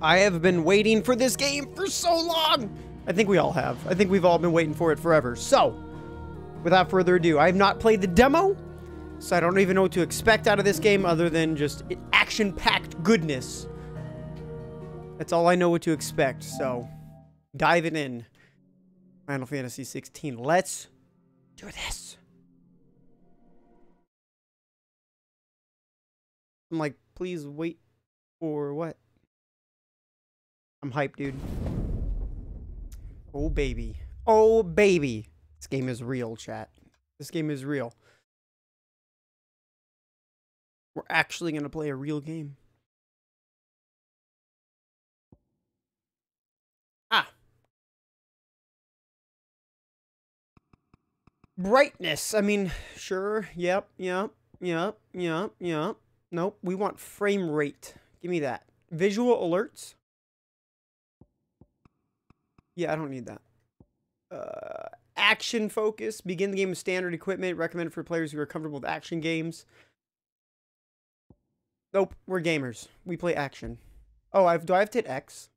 I have been waiting for this game for so long. I think we all have. I think we've all been waiting for it forever. So, without further ado, I have not played the demo, so I don't even know what to expect out of this game other than just action-packed goodness. That's all I know what to expect, so diving in. Final Fantasy 16. Let's do this. I'm like, please wait for what? I'm hyped, dude. Oh, baby. Oh, baby. This game is real, chat. This game is real. We're actually going to play a real game. Ah. Brightness. I mean, sure. Yep, yep, yep, yep, yep. Nope. We want frame rate. Give me that. Visual alerts. Yeah, I don't need that. Uh, action focus. Begin the game with standard equipment. Recommended for players who are comfortable with action games. Nope, we're gamers. We play action. Oh, I've do I have to hit X?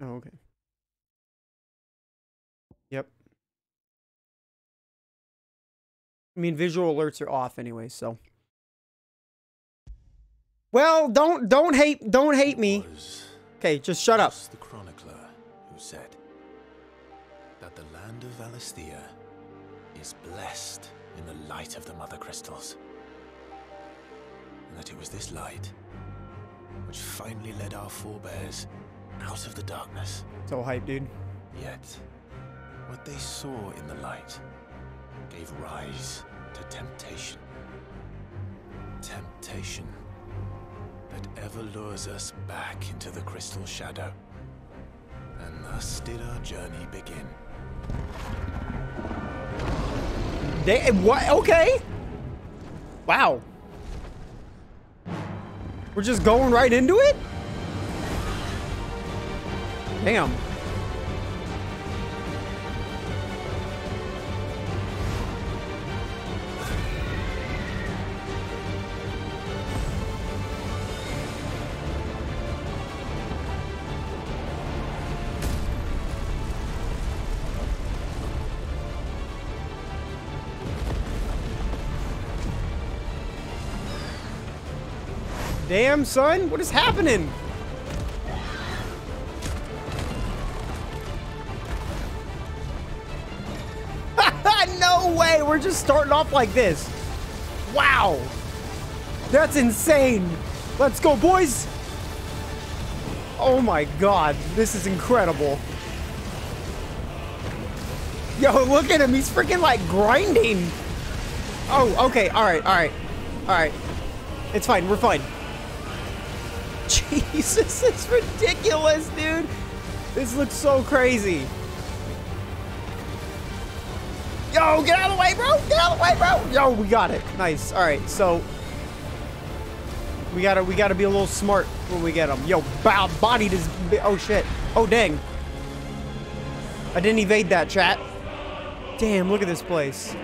Oh, okay. Yep. I mean, visual alerts are off anyway, so. Well, don't don't hate don't hate me. Okay, just shut up. the chronicler who said that the land of Valisthea is blessed in the light of the mother crystals. And that it was this light which finally led our forebears out of the darkness. So hype, dude. Yet, what they saw in the light gave rise to temptation. Temptation that ever lures us back into the crystal shadow. And thus did our journey begin. They what? Okay. Wow. We're just going right into it? Damn. Damn, son, what is happening? no way, we're just starting off like this. Wow. That's insane. Let's go, boys. Oh my god, this is incredible. Yo, look at him. He's freaking like grinding. Oh, okay. All right. All right. All right. It's fine. We're fine. Jesus, it's ridiculous, dude. This looks so crazy. Yo, get out of the way, bro. Get out of the way, bro. Yo, we got it. Nice. All right, so we gotta we gotta be a little smart when we get them. Yo, bow, bodied his. Oh shit. Oh dang. I didn't evade that, chat. Damn, look at this place.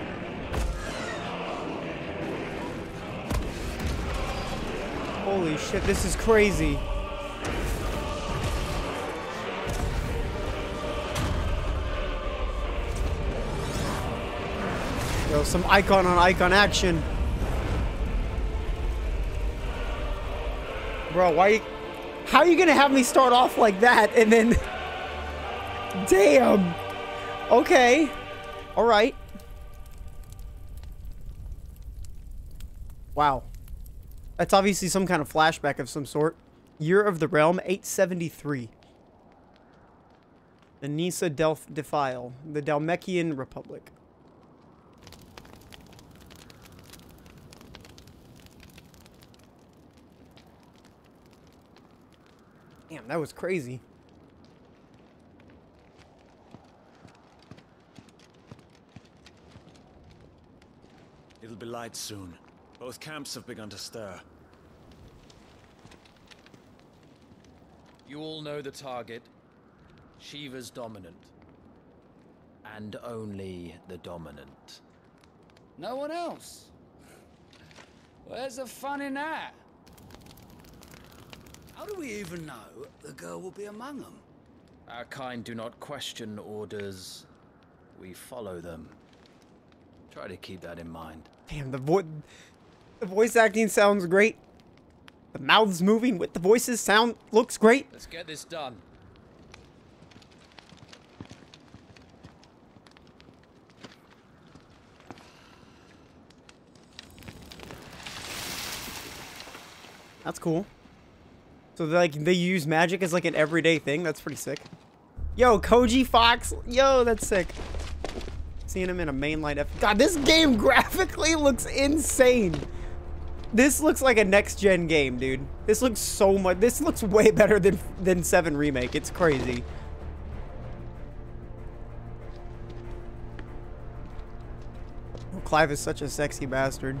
Holy shit, this is crazy. Yo, some Eikon on Eikon action. Bro, why you, How are you gonna have me start off like that and then... Damn! Okay. Alright. Wow. That's obviously some kind of flashback of some sort. Year of the Realm, 873. The Nysa Delph Defile, the Dhalmekian Republic. Damn, that was crazy. It'll be light soon. Both camps have begun to stir. You all know the target. Shiva's dominant. And only the dominant. No one else? Where's the fun in that? How do we even know the girl will be among them? Our kind do not question orders. We follow them. Try to keep that in mind. Damn, the voice, the voice acting sounds great. The mouths moving with the voices sound looks great. Let's get this done. That's cool. So like they use magic as like an everyday thing. That's pretty sick. Yo, Koji Fox. Yo, that's sick. Seeing him in a mainline F. God, this game graphically looks insane. This looks like a next gen game, dude. This looks so much. This looks way better than than Seven remake. It's crazy. Clive is such a sexy bastard.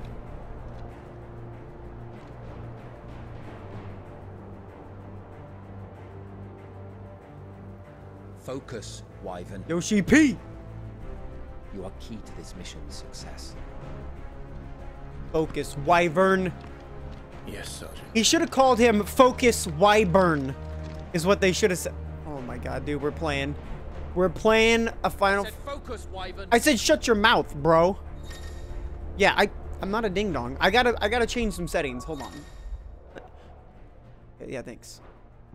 Focus, Wyvern. Yoshi P. You are key to this mission's success. Focus Wyvern. Yes, Sergeant. He should have called him Focus Wyvern. Is what they should have said. Oh my god, dude, we're playing. We're playing a final. Said focus, Wyvern. I said shut your mouth, bro. Yeah, I I'm not a ding dong. I gotta I gotta change some settings. Hold on. Yeah, thanks.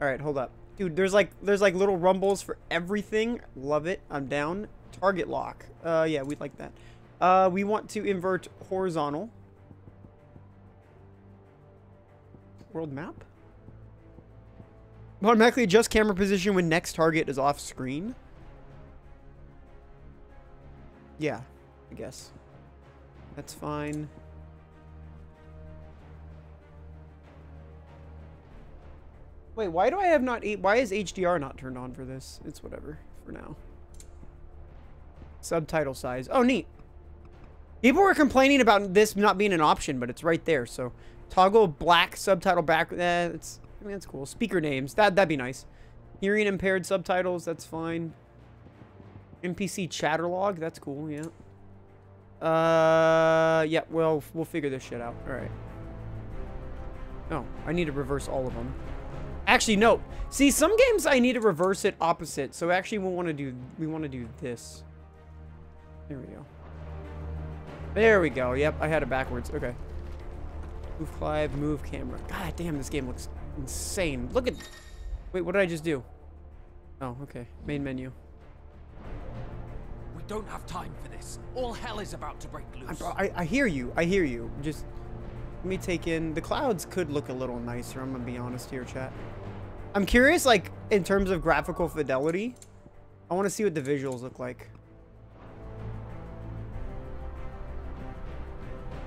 All right, hold up, dude. There's like there's like little rumbles for everything. Love it. I'm down. Target lock. Uh, yeah, we'd like that. Uh, we want to invert horizontal. World map. Automatically adjust camera position when next target is off screen. Yeah, I guess. That's fine. Wait, why do I have not... Why is HDR not turned on for this? It's whatever for now. Subtitle size. Oh, neat. People were complaining about this not being an option, but it's right there. So, toggle black subtitle back. Eh, I mean, that's cool. Speaker names. That, that'd be nice. Hearing impaired subtitles. That's fine. NPC chatter log. That's cool, yeah. Uh, yeah, well, we'll figure this shit out. All right. No, I need to reverse all of them. Actually, no. See, some games I need to reverse it opposite. So actually, we want to do we want to do this. There we go. There we go. Yep, I had it backwards. Okay. Move Clive, move camera. God damn, this game looks insane. Look at. Wait, what did I just do? Oh, okay. Main menu. We don't have time for this. All hell is about to break loose. I, I, I hear you. I hear you. Just let me take in the clouds. Could look a little nicer. I'm gonna be honest here, chat. I'm curious, like in terms of graphical fidelity. I want to see what the visuals look like.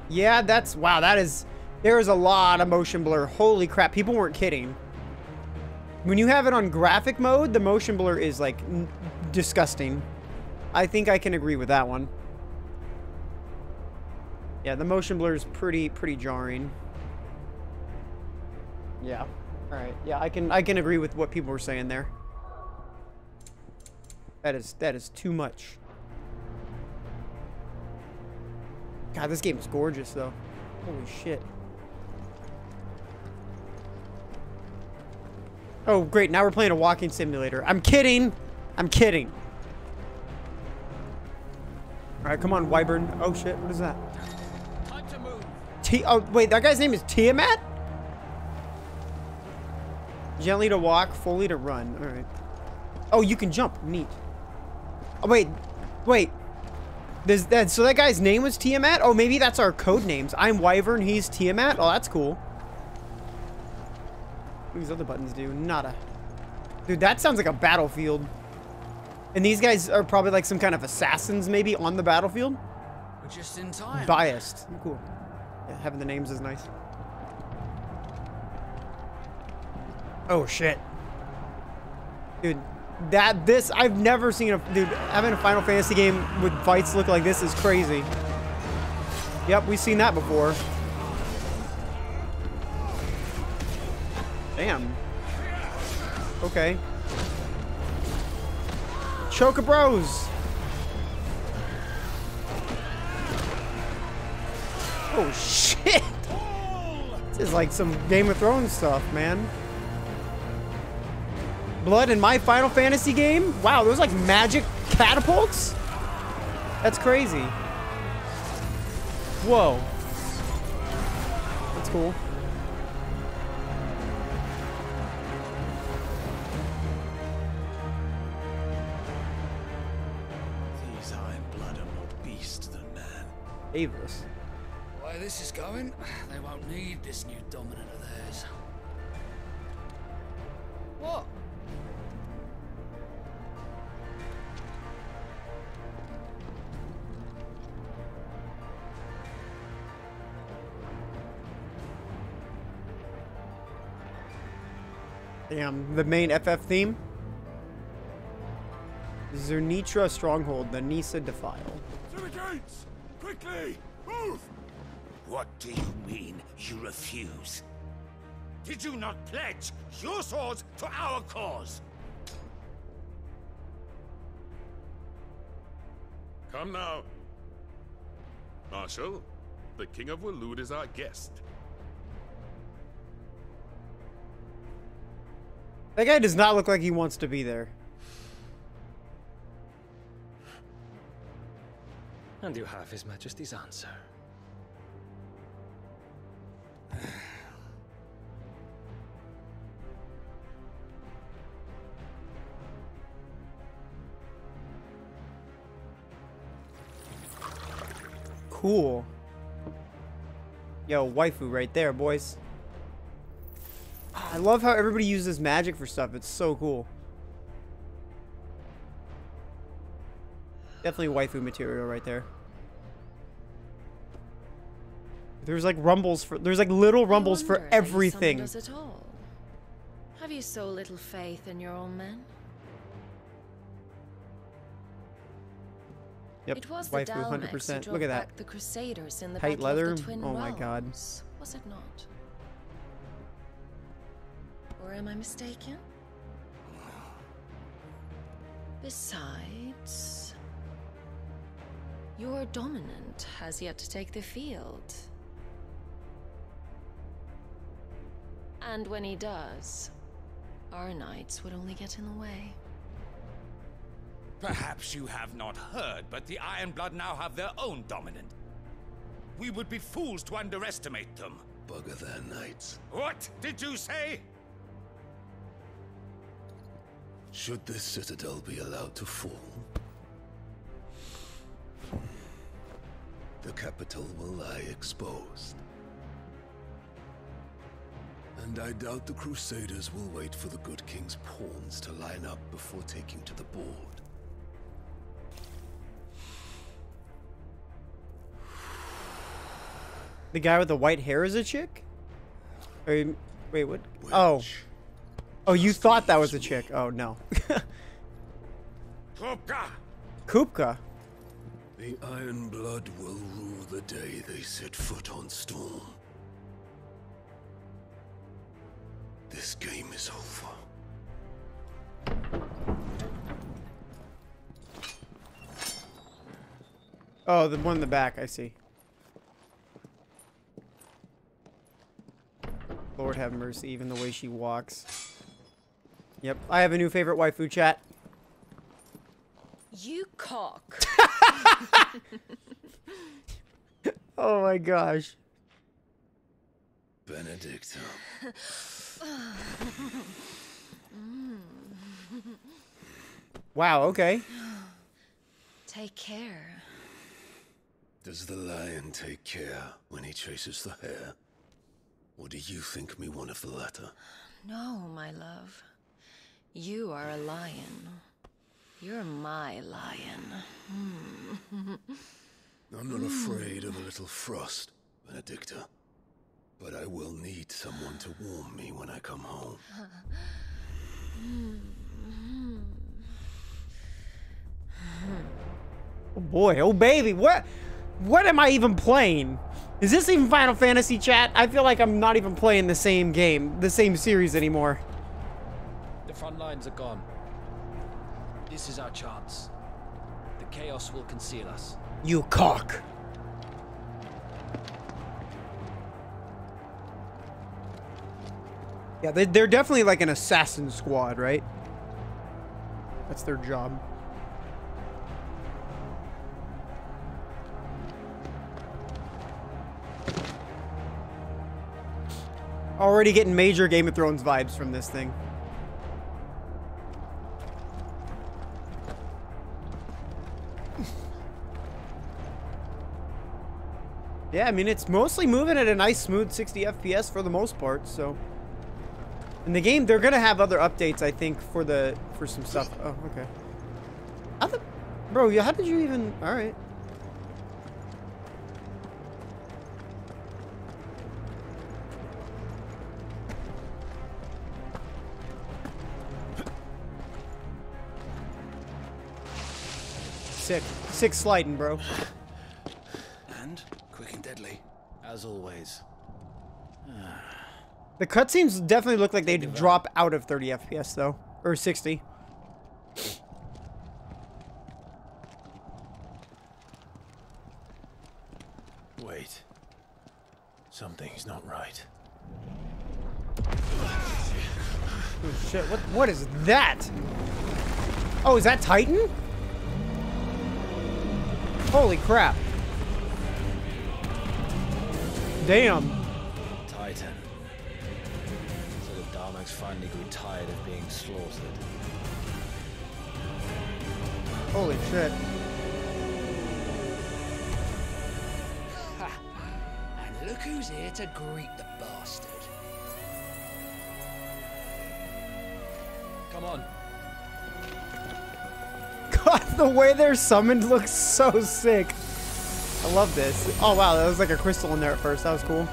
Yeah, that's wow. That is there is a lot of motion blur. Holy crap! People weren't kidding. When you have it on graphic mode, the motion blur is like disgusting. I think I can agree with that one. Yeah, the motion blur is pretty pretty jarring. Yeah. All right. Yeah, I can I can agree with what people were saying there. That is that is too much. God, this game is gorgeous though. Holy shit. Oh, great. Now we're playing a walking simulator. I'm kidding. I'm kidding. All right, come on, Wyvern. Oh shit, what is that? Time to move. T oh, wait, that guy's name is Tiamat? Gently to walk, fully to run. All right. Oh, you can jump. Neat. Oh, wait. Wait. There's that, so that guy's name was Tiamat? Oh, maybe that's our code names. I'm Wyvern, he's Tiamat? Oh, that's cool. What do these other buttons do? Nada. Dude, that sounds like a battlefield. And these guys are probably like some kind of assassins maybe on the battlefield? We're just in time. Biased. Cool. Yeah, having the names is nice. Oh shit. Dude, that this I've never seen a dude having a Final Fantasy game with fights look like this is crazy. Yep, we've seen that before. Damn. Okay. Chocobos. Oh shit. This is like some Game of Thrones stuff, man. Blood in my Final Fantasy game? Wow, those like magic catapults? That's crazy. Whoa. That's cool. These Iron Blood are more beast than man. Avis. The way this is going, they won't need this new dominant Damn, the main FF theme. Zernitra Stronghold, the Nysa Defile. To the gates! Quickly! Move! What do you mean you refuse? Did you not pledge your swords to our cause? Come now. Marshal, the King of Waloed is our guest. That guy does not look like he wants to be there. And you have His Majesty's answer. Cool. Yo, waifu right there, boys. I love how everybody uses magic for stuff. It's so cool. Definitely waifu material right there. There's like rumbles for there's like little rumbles for wonder how you everything. at all. Have you so little faith in your own men? Yep, It was waifu, Dalmex hundred who percent. drove Look at that. the Crusaders in the Tight leather? the Twin Oh my God. Was it not? Or am I mistaken? Besides, your dominant has yet to take the field. And when he does, our knights would only get in the way. Perhaps you have not heard, but the Iron Blood now have their own dominant. We would be fools to underestimate them. Bugger their knights. What did you say? Should this citadel be allowed to fall, the capital will lie exposed. And I doubt the Crusaders will wait for the good king's pawns to line up before taking to the board. The guy with the white hair is a chick? Or wait, what? Oh. Oh, you thought that was a chick. Oh, no. Kupka! Kupka. The Iron Blood will rule the day they set foot on Storm. This game is over. Oh, the one in the back, I see. Lord have mercy, even the way she walks. Yep, I have a new favorite waifu chat. You cock. Oh my gosh. Benedicta. Wow, okay. Take care. Does the lion take care when he chases the hare? Or do you think me one of the latter? No, my love. You are a lion. You're my lion. Hmm. I'm not afraid of a little frost, Benedicta. But I will need someone to warm me when I come home. Oh boy, oh baby, what what am I even playing? Is this even Final Fantasy chat? I feel like I'm not even playing the same game, the same series anymore. Front lines are gone. This is our chance. The chaos will conceal us. You cock. Yeah, they, they're definitely like an assassin squad, right? That's their job. Already getting major Game of Thrones vibes from this thing. Yeah, I mean, it's mostly moving at a nice, smooth 60 FPS for the most part, so... In the game, they're gonna have other updates, I think, for the... for some stuff. Oh, okay. How the... Bro, how did you even... Alright. Sick. Sick sliding, bro. And quick and deadly, as always. The cutscenes definitely look like they'd drop out of 30 FPS, though. Or 60. Wait. Something's not right. Oh, shit. What, what is that? Oh, is that Titan? Holy crap. Damn. The finally grew tired of being slaughtered. Holy shit. And look who's here to greet the bastard. Come on. God, the way they're summoned looks so sick. I love this. Oh, wow, that was like a crystal in there at first. That was cool.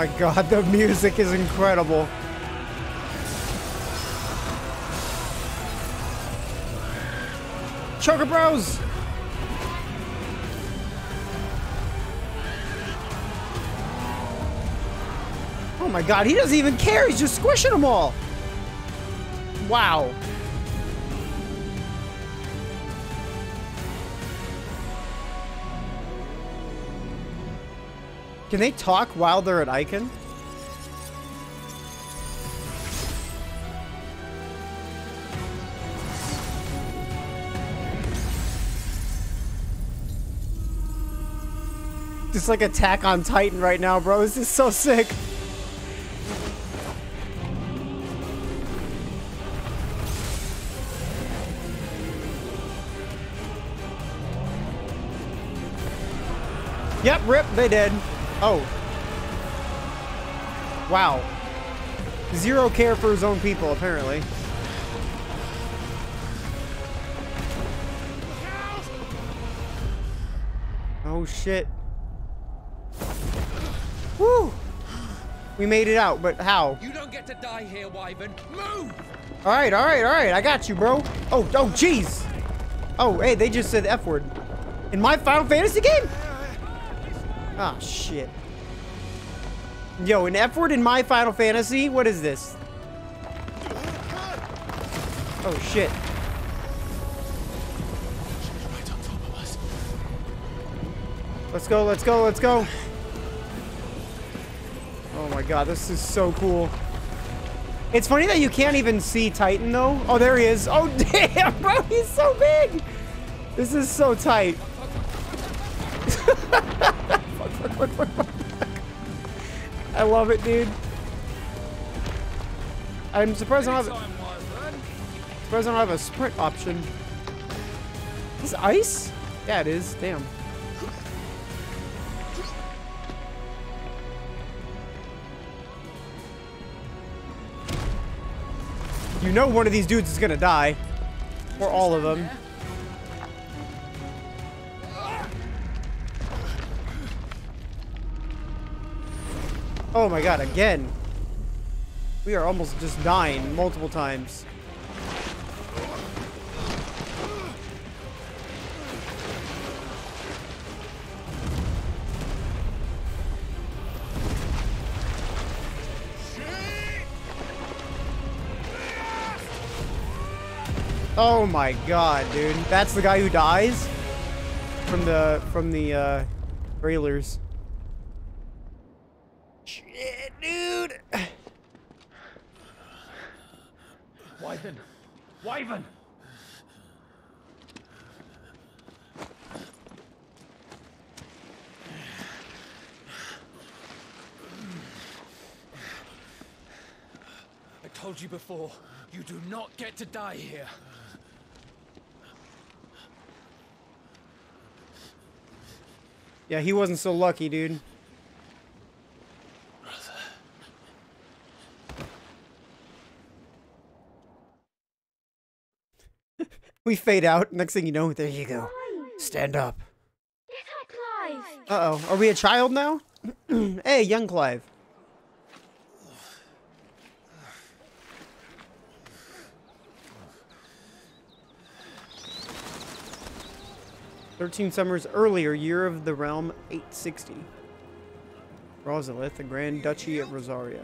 My god, the music is incredible. Chocobos! Oh my god, he doesn't even care. He's just squishing them all. Wow. Can they talk while they're at Eikon? Just like attack on Titan right now, bro. This is so sick. Yep, rip, they did. Oh. Wow. Zero care for his own people, apparently. Oh, shit. Woo! We made it out, but how? You don't get to die here, Wyvern. Move! Alright, alright, alright. I got you, bro. Oh, oh, jeez. Oh, hey, they just said the F word. In my Final Fantasy game? Ah, shit. Yo, an F word in my Final Fantasy? What is this? Oh, shit. Let's go, let's go, let's go. Oh my god, this is so cool. It's funny that you can't even see Titan, though. Oh, there he is. Oh, damn, bro, he's so big. This is so tight. fuck, fuck, fuck. I love it, dude. I'm surprised I don't have, surprised I don't have a sprint option. Is this ice? Yeah, it is. Damn. You know one of these dudes is gonna die. Or all of them. Oh my god, again. We are almost just dying multiple times. Oh my god, dude. That's the guy who dies from the from the uh trailers. Shit, dude. Wyvern! Wyvern! I told you before, you do not get to die here. Yeah, he wasn't so lucky, dude. We fade out. Next thing you know, there you go. Stand up. Clive! Uh-oh. Are we a child now? hey, young Clive. Thirteen summers earlier, year of the realm 860. Rosalith, the Grand Duchy of Rosaria.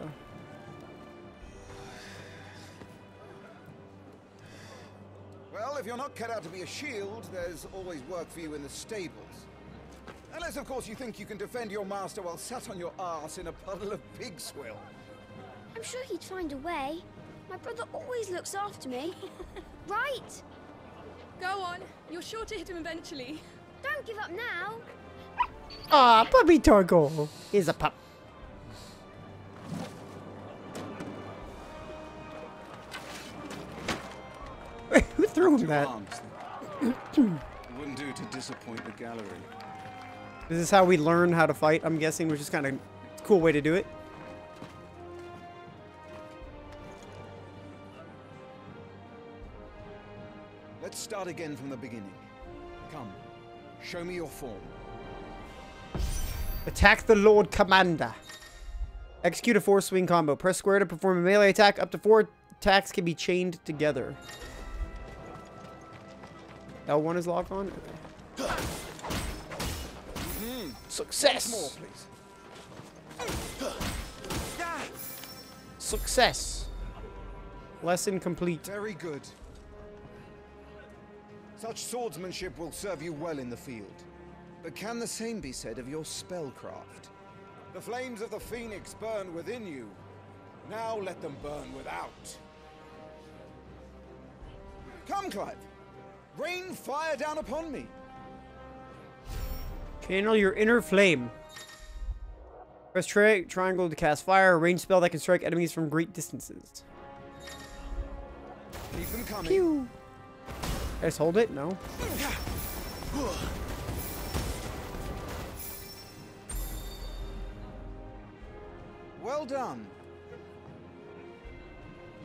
If you're not cut out to be a shield, there's always work for you in the stables. Unless, of course, you think you can defend your master while sat on your ass in a puddle of pig swill. I'm sure he'd find a way. My brother always looks after me. right? Go on. You're sure to hit him eventually. Don't give up now. Ah, puppy Torgal. He's a pup. Who threw that? Arms. wouldn't do to disappoint the gallery. This is how we learn how to fight, I'm guessing, which is kind of a cool way to do it. Let's start again from the beginning. Come, show me your form. Attack the Lord Commander. Execute a four swing combo. Press square to perform a melee attack. Up to four attacks can be chained together. L1 is locked on? Okay. Hmm. Success! More, please. Success. Lesson complete. Very good. Such swordsmanship will serve you well in the field. But can the same be said of your spellcraft? The flames of the phoenix burn within you. Now let them burn without. Come, Clive. Rain fire down upon me. Channel your inner flame. Press tri triangle to cast fire, a range spell that can strike enemies from great distances. Keep them coming. Pew. Just hold it? No. Well done.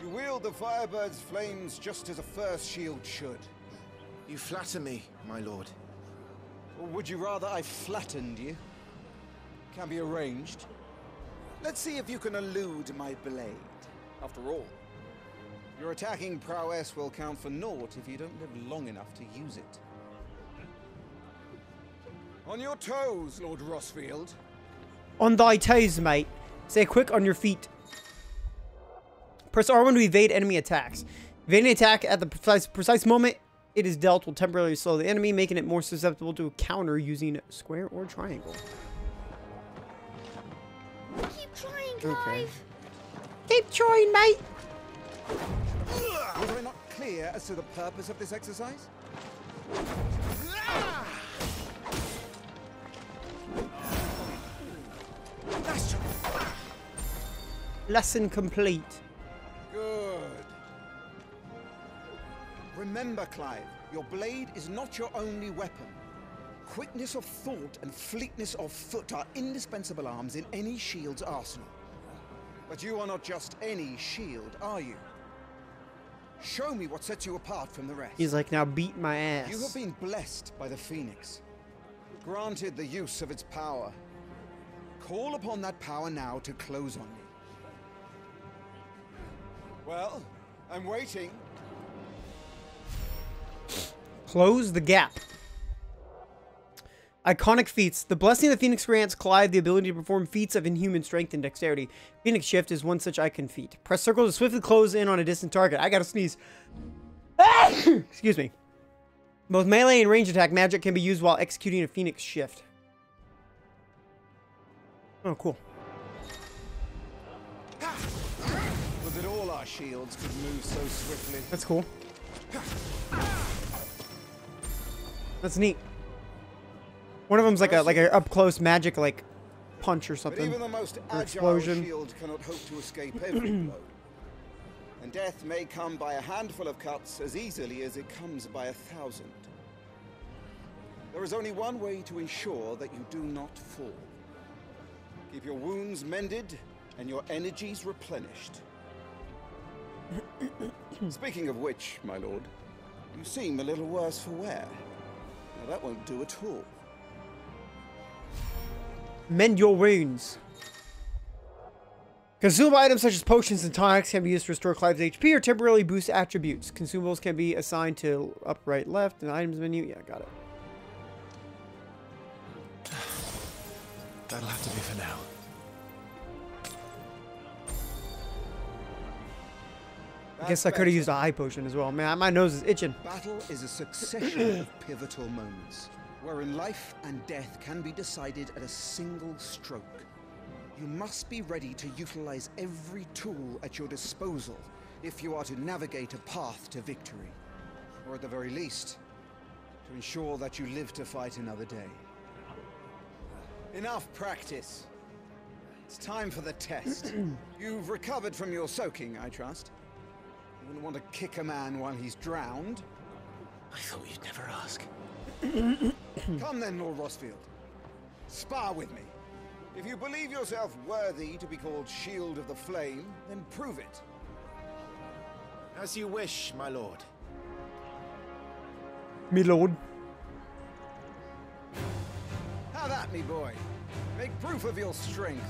You wield the Firebird's flames just as a first shield should. You flatter me, my lord. Or would you rather I flattened you? Can be arranged. Let's see if you can elude my blade. After all, your attacking prowess will count for naught if you don't live long enough to use it. On your toes, Lord Rosfield. On thy toes, mate. Stay quick on your feet. Press R1 to evade enemy attacks. Evading an attack at the precise, precise moment it is dealt will temporarily slow the enemy, making it more susceptible to a counter using square or triangle. Keep trying, Clive. Okay. Keep trying, mate. Was I not clear as to the purpose of this exercise? Lesson complete. Remember, Clive, your blade is not your only weapon. Quickness of thought and fleetness of foot are indispensable arms in any shield's arsenal. But you are not just any shield, are you? Show me what sets you apart from the rest. He's like, now beat my ass. You have been blessed by the Phoenix, granted the use of its power. Call upon that power now to close on me. Well, I'm waiting. Close the gap. Eikonic feats. The Blessing of the Phoenix grants Clive the ability to perform feats of inhuman strength and dexterity. Phoenix Shift is one such Eikon feat. Press circle to swiftly close in on a distant target. I gotta sneeze. Excuse me. Both melee and range attack magic can be used while executing a phoenix shift. Oh, cool. That's that That's neat. One of them's like a like a up close magic like punch or But something. even the most Or explosion. shield cannot hope to escape every blow. And death may come by a handful of cuts as easily as it comes by a thousand. There is only one way to ensure that you do not fall. Keep your wounds mended and your energies replenished. Speaking of which, my lord, you seem a little worse for wear. Now that won't do at all. Mend your wounds. Consumable items such as potions and tonics can be used to restore Clive's HP or temporarily boost attributes. Consumables can be assigned to up, right, left, and items menu. Yeah, got it. That'll have to be for now. I guess I could have used a high potion as well. Man, my nose is itching. Battle is a succession of pivotal moments, wherein life and death can be decided at a single stroke. You must be ready to utilize every tool at your disposal if you are to navigate a path to victory. Or at the very least, to ensure that you live to fight another day. Enough practice. It's time for the test. You've recovered from your soaking, I trust. You wouldn't want to kick a man while he's drowned. I thought you'd never ask. Come then, Lord Rosfield. Spar with me. If you believe yourself worthy to be called Shield of the Flame, then prove it. As you wish, my lord. Me lord. Have at me, boy. Make proof of your strength.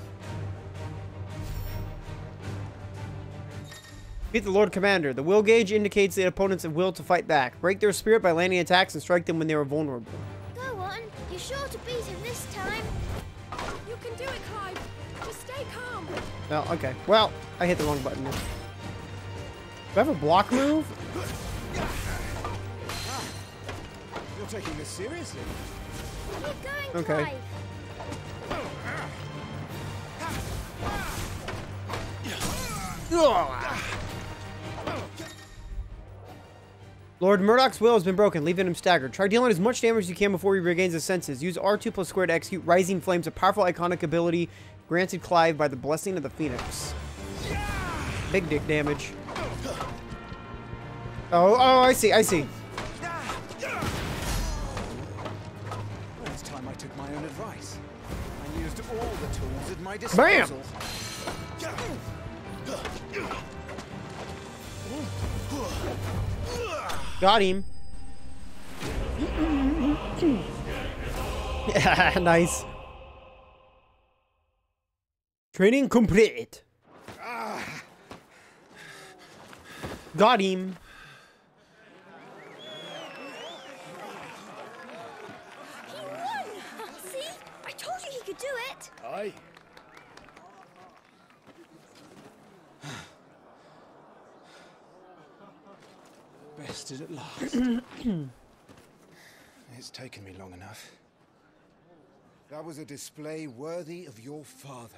Beat the Lord Commander. The will gauge indicates the opponent's will to fight back. Break their spirit by landing attacks and strike them when they are vulnerable. Go on. You're sure to beat him this time. You can do it, Clive. Just stay calm. Well, okay. Well, I hit the wrong button. there. Do I have a block move? You're taking this seriously. Keep going, Okay. Clive. Lord Murdoch's will has been broken, leaving him staggered. Try dealing as much damage as you can before he regains his senses. Use R2 plus square to execute Rising Flames, a powerful Eikonic ability granted Clive by the Blessing of the Phoenix. Big dick damage. Oh, oh, I see, I see. It's time I took my own advice. I used all the tools at my Bam! Got him. Yeah, nice. Training complete. Got him. He won! See? I told you he could do it. Aye. At last. it's taken me long enough. That was a display worthy of your father.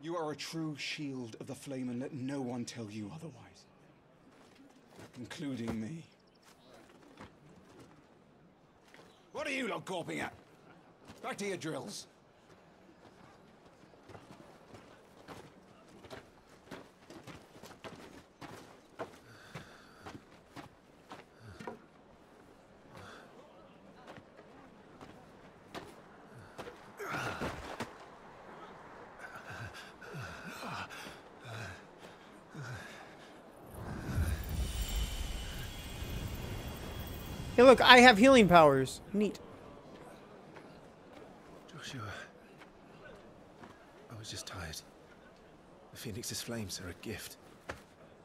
You are a true shield of the flame, and let no one tell you otherwise. Including me. What are you lot gawping at? Back to your drills. Hey, look, I have healing powers. Neat. Joshua. I was just tired. The Phoenix's flames are a gift.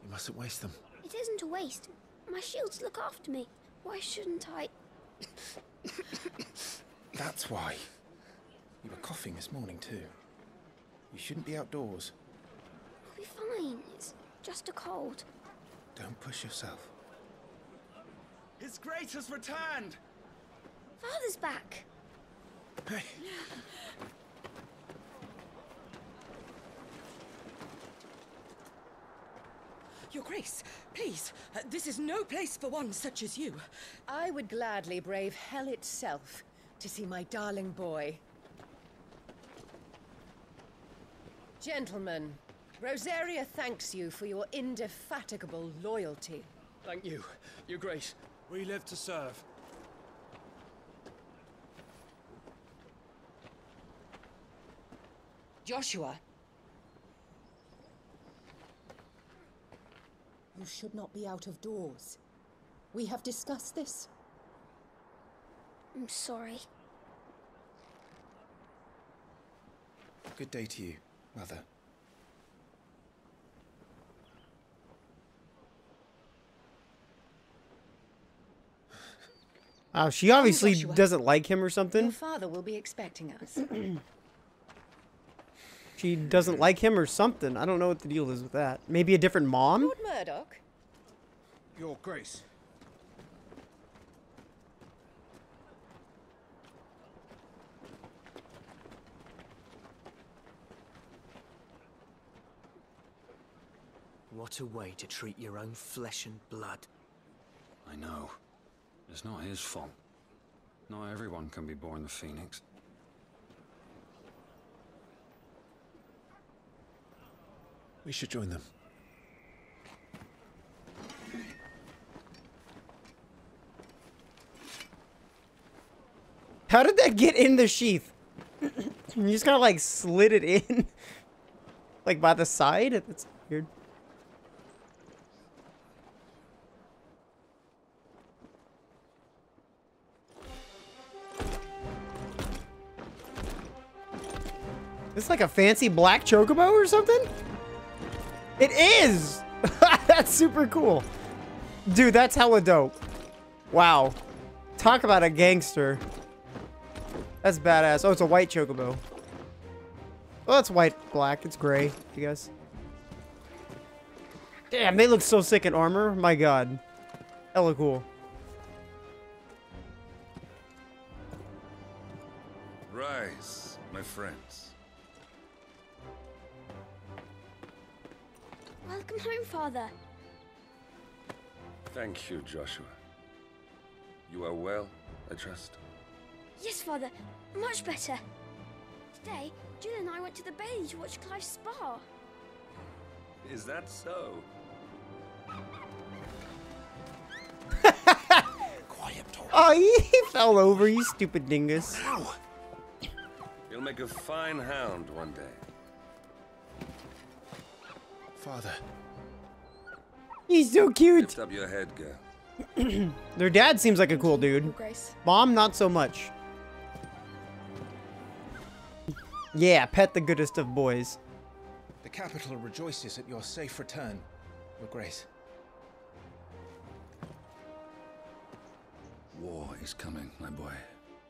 You mustn't waste them. It isn't a waste. My shields look after me. Why shouldn't I? That's why. You were coughing this morning, too. You shouldn't be outdoors. I'll be fine. It's just a cold. Don't push yourself. His Grace has returned! Father's back. Hey. Your Grace, please, uh, this is no place for one such as you. I would gladly brave hell itself to see my darling boy. Gentlemen, Rosaria thanks you for your indefatigable loyalty. Thank you, Your Grace. We live to serve. Joshua. You should not be out of doors. We have discussed this. I'm sorry. Good day to you, Mother. Oh, she obviously Joshua. doesn't like him or something. Your something. father will be expecting us. She doesn't like him or something. I don't know what the deal is with that. Maybe a different mom? Lord Murdoch, Your Grace. What a way to treat your own flesh and blood. I know. It's not his fault. Not everyone can be born the Phoenix. We should join them. How did that get in the sheath? you just kind of like slid it in. like by the side? That's weird. This like a fancy black chocobo or something? It is! that's super cool. Dude, that's hella dope. Wow. Talk about a gangster. That's badass. Oh, it's a white chocobo. Oh, that's white, black. It's gray, I guess. Damn, they look so sick in armor. My god. Hella cool. Rise, my friends. Welcome home, Father. Thank you, Joshua. You are well, I trust. Yes, Father. Much better. Today, Jill and I went to the Bailey to watch Clive spar. Is that so? Oh, he fell over, you stupid dingus. You'll make a fine hound one day. Father. He's so cute. Lift up your head, girl. Their dad seems like a cool dude. Grace. Mom, not so much. Yeah, pet the goodest of boys. The capital rejoices at your safe return, Your Grace. War is coming, my boy.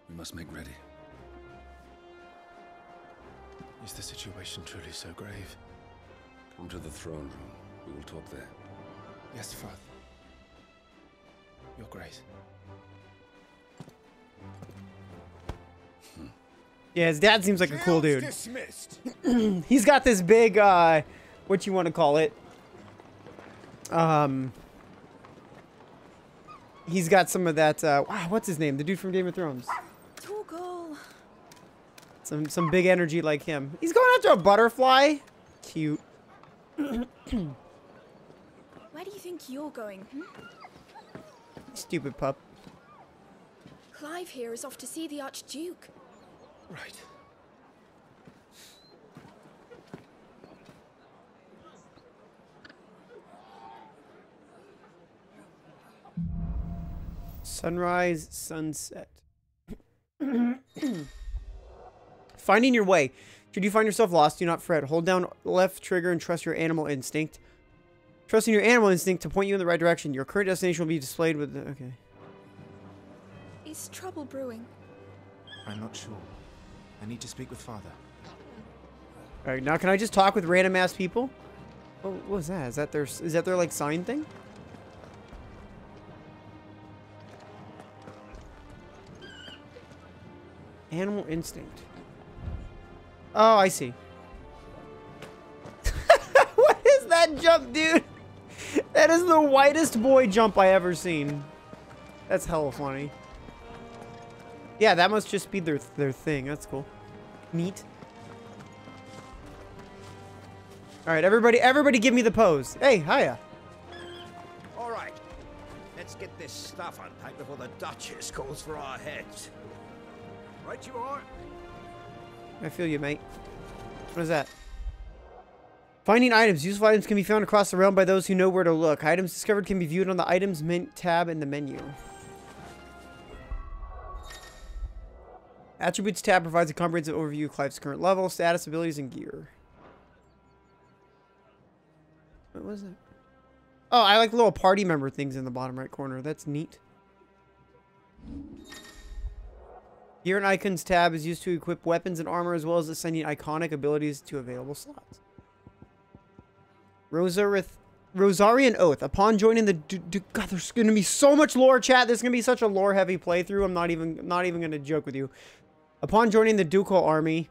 We must make ready. Is the situation truly so grave? Come to the throne room. We will talk there. Yes, Father. Your Grace. Yeah, his dad seems like a cool dude. Dismissed. He's got this big, uh, what you want to call it? Um, he's got some of that, uh, wow, what's his name? The dude from Game of Thrones. Torgal. Some, some big energy like him. He's going after a butterfly. Cute. Where do you think you're going? Hmm? Stupid pup. Clive here is off to see the Archduke. Right. Sunrise, sunset. Finding your way. Should you find yourself lost, do not fret. Hold down left trigger and trust your animal instinct. Trusting your animal instinct to point you in the right direction. Your current destination will be displayed with the... Okay. Is trouble brewing? I'm not sure. I need to speak with father. Alright, now can I just talk with random ass people? Oh, what was that? Is that their, is that their like sign thing? Animal instinct. Oh, I see. what is that jump, dude? That is the whitest boy jump I ever seen. That's hella funny. Yeah, that must just be their their thing. That's cool. Neat. All right, everybody, everybody, give me the pose. Hey, hiya. All right. Let's get this stuff unpacked before the Duchess calls for our heads. Right you are. I feel you, mate. What is that? Finding items. Useful items can be found across the realm by those who know where to look. Items discovered can be viewed on the items Mint tab in the menu. Attributes tab provides a comprehensive overview of Clive's current level, status, abilities, and gear. What was it? Oh, I like little party member things in the bottom right corner. That's neat. Gear and Eikons tab is used to equip weapons and armor as well as assigning Eikonic abilities to available slots. Rosarith, Rosarian Oath. Upon joining the... God, there's going to be so much lore, chat. There's going to be such a lore-heavy playthrough. I'm not even not even going to joke with you. Upon joining the ducal army,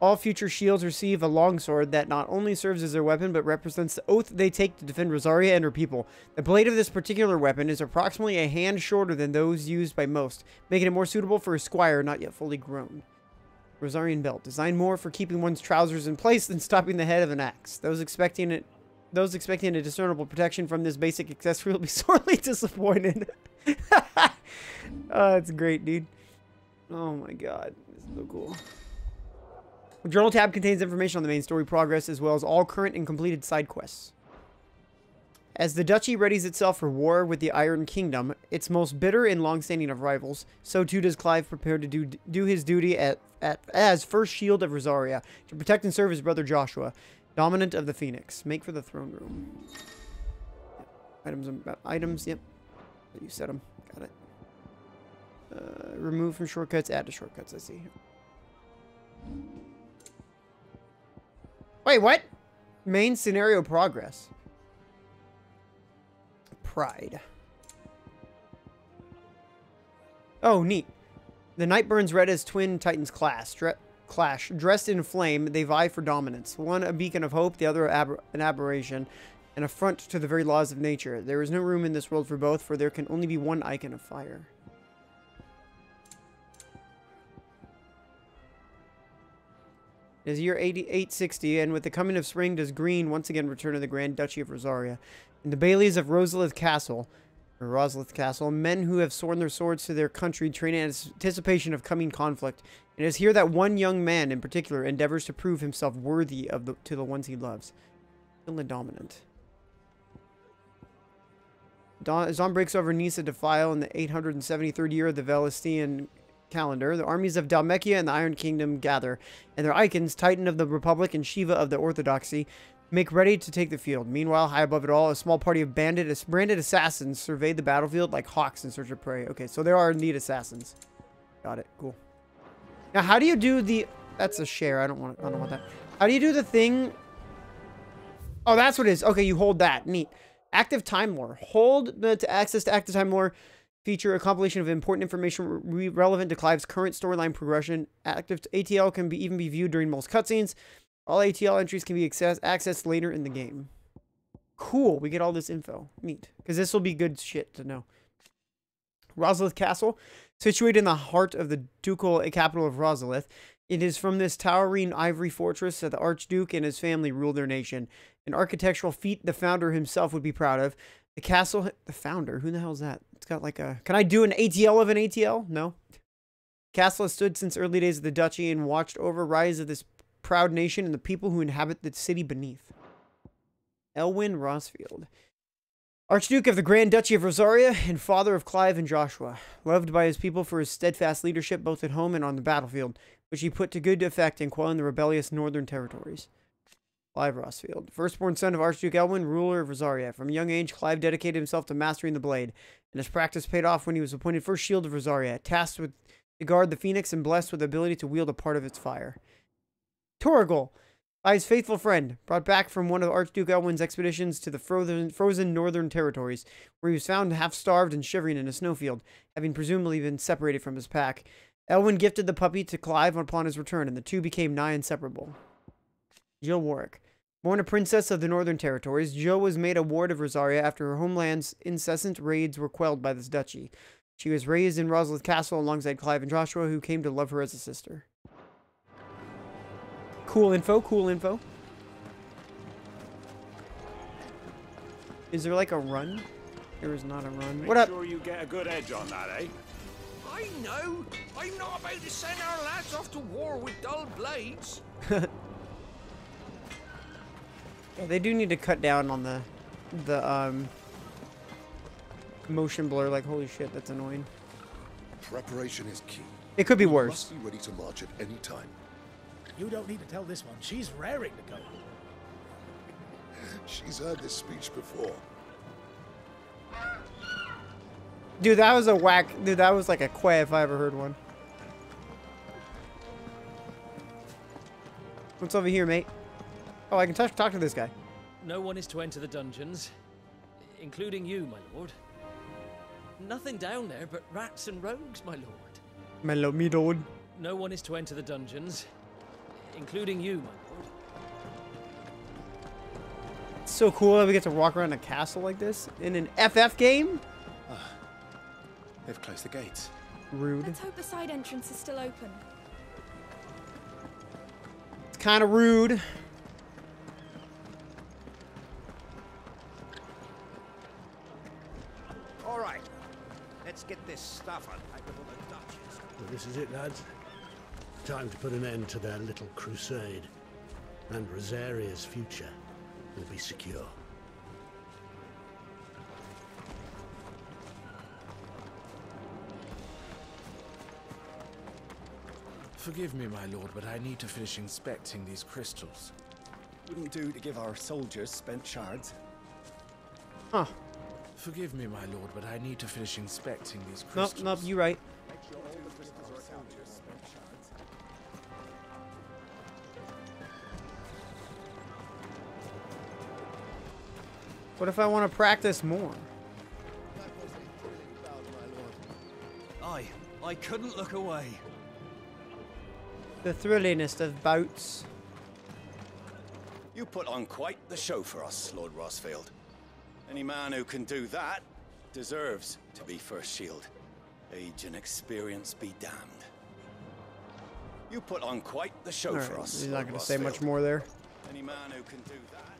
all future shields receive a longsword that not only serves as their weapon, but represents the oath they take to defend Rosaria and her people. The blade of this particular weapon is approximately a hand shorter than those used by most, making it more suitable for a squire not yet fully grown. Rosarian belt, designed more for keeping one's trousers in place than stopping the head of an axe. Those expecting it those expecting a discernible protection from this basic accessory will be sorely disappointed. Ah, oh, that's great, dude. Oh my god. This is so cool. The journal tab contains information on the main story progress as well as all current and completed side quests. As the duchy readies itself for war with the Iron Kingdom, its most bitter and long-standing of rivals, so too does Clive prepare to do do his duty at, at as first shield of Rosaria to protect and serve his brother Joshua, dominant of the Phoenix. Make for the throne room. Items, uh, items. Yep, you set them. Got it. Uh, remove from shortcuts. Add to shortcuts. I see. Wait, what? Main scenario progress. Pride. Oh, neat. The night burns red as twin titans clash. Dre clash. Dressed in flame, they vie for dominance. One a beacon of hope, the other an aberration, an affront to the very laws of nature. There is no room in this world for both, for there can only be one Eikon of fire. It is year 8860, and with the coming of spring does Green once again return to the Grand Duchy of Rosaria. In the Baileys of Rosalith Castle, or Rosalith Castle, men who have sworn their swords to their country train in anticipation of coming conflict. And it is here that one young man in particular endeavors to prove himself worthy of the, to the ones he loves. Still the dominant. Dawn breaks over Nysa Defile in the 873rd year of the Valisthean calendar, the armies of Dhalmekia and the Iron Kingdom gather, and their Eikons, Titan of the Republic and Shiva of the Orthodoxy, make ready to take the field. Meanwhile, high above it all, a small party of bandit, branded assassins survey the battlefield like hawks in search of prey. Okay, so there are indeed assassins. Got it. Cool. Now, how do you do the... That's a share. I don't want. I don't want that. How do you do the thing? Oh, that's what it is. Okay, you hold that. Neat. Active time lore. Hold the to access to active time lore feature a compilation of important information re relevant to Clive's current storyline progression. Active ATL can be even be viewed during most cutscenes. All ATL entries can be access accessed later in the game. Cool, we get all this info. Neat. Because this will be good shit to know. Rosalith Castle, situated in the heart of the ducal eh, capital of Rosalith. It is from this towering ivory fortress that the Archduke and his family rule their nation. An architectural feat the founder himself would be proud of. The castle, the founder, who the hell is that? It's got like a, can I do an ATL of an ATL? No. Castle has stood since early days of the duchy and watched over rise of this proud nation and the people who inhabit the city beneath. Elwin Rosfield. Archduke of the Grand Duchy of Rosaria and father of Clive and Joshua, loved by his people for his steadfast leadership both at home and on the battlefield, which he put to good effect in quelling the rebellious northern territories. Clive Rosfield, firstborn son of Archduke Elwin, ruler of Rosaria. From a young age, Clive dedicated himself to mastering the blade, and his practice paid off when he was appointed first shield of Rosaria, tasked with to guard the phoenix and blessed with the ability to wield a part of its fire. Torgal, by his faithful friend, brought back from one of Archduke Elwin's expeditions to the frozen, frozen northern territories, where he was found half starved and shivering in a snowfield, having presumably been separated from his pack. Elwin gifted the puppy to Clive upon his return, and the two became nigh inseparable. Jill Warwick. Born a princess of the Northern Territories, Jill was made a ward of Rosaria after her homeland's incessant raids were quelled by this duchy. She was raised in Rosalith Castle alongside Clive and Joshua, who came to love her as a sister. Cool info, cool info. Is there like a run? There is not a run. Make what up? sure you get a good edge on that, eh? I know. I'm not about to send our lads off to war with dull blades. Yeah, they do need to cut down on the the um motion blur. Like, holy shit, that's annoying. Preparation is key. It could be You worse. Must be ready to march at any time. You don't need to tell this one. She's raring to go. She's heard this speech before. Dude, that was a whack. Dude, that was like a quay if I ever heard one. What's over here, mate? Oh, I can touch, talk to this guy. No one is to enter the dungeons, including you, my lord. Nothing down there but rats and rogues, my lord. Mellow me, dude. No one is to enter the dungeons, including you, my lord. It's so cool that we get to walk around a castle like this in an FF game. Ah, they've closed the gates. Rude. Let's hope the side entrance is still open. It's kind of rude. Get this stuff unpacked before the Duchess. Well, this is it, lads. Time to put an end to their little crusade. And Rosaria's future will be secure. Forgive me, my lord, but I need to finish inspecting these crystals. Wouldn't do to give our soldiers spent shards. Huh. Forgive me, my lord, but I need to finish inspecting these Nope, crystals. nope, you're right. What if I want to practice more? I, I couldn't look away. The thrilliness of bouts. You put on quite the show for us, Lord Rosfield. Any man who can do that deserves to be First Shield. Age and experience be damned. You put on quite the show All for right, us. he's not going to say much more there. Any man who can do that